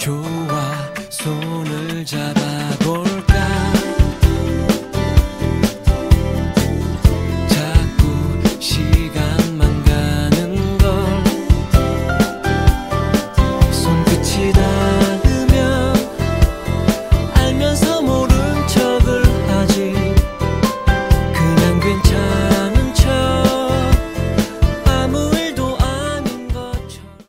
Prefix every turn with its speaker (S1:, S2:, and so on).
S1: 좋아 손을 잡아도